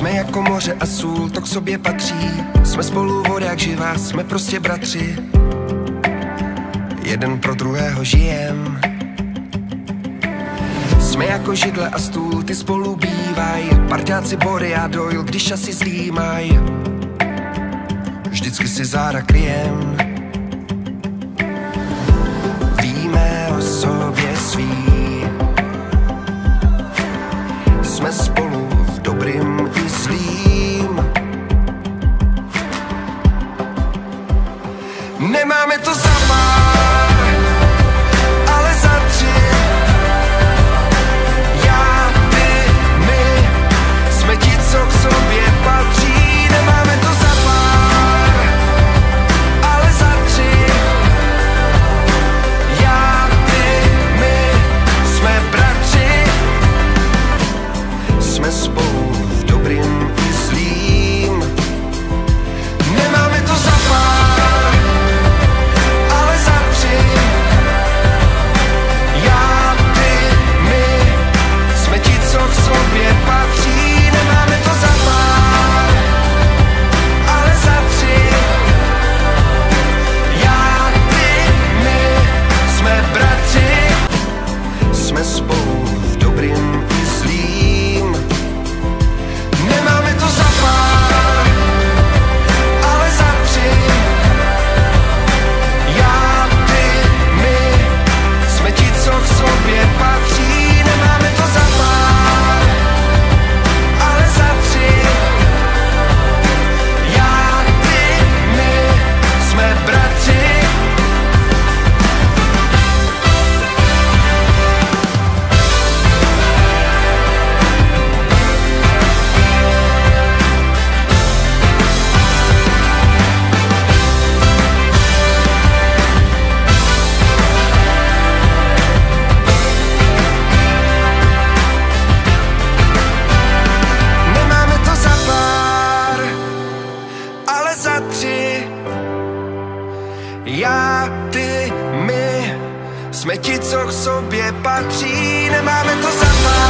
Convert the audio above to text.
Jsme jako moře a sůl, to k sobě patří. Jsme spolu voda jak živá, jsme prostě bratři. Jeden pro druhého žijem. Jsme jako židle a stůl, ty spolu bývaj. Parťáci Bory a Doyle, když asi zlímaj. Vždycky si zára kryjem. Nemáme to za pár, Jsme Já, ty, my, jsme ti, co k sobě patří. Nemáme to za pár,